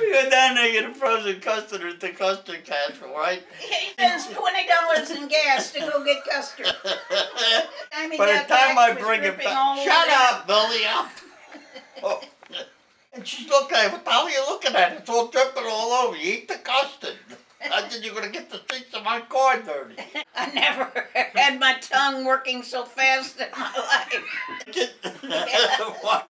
We go down there and get a frozen custard at the custard castle, right? He spends twenty dollars in gas to go get custard. I mean, By the time I bring it back, shut up, Millie. Oh. And she's looking at it. What the hell are you looking at? It's all dripping all over. You eat the custard. I said you're gonna get the seats of my car dirty. I never had my tongue working so fast in my life. What?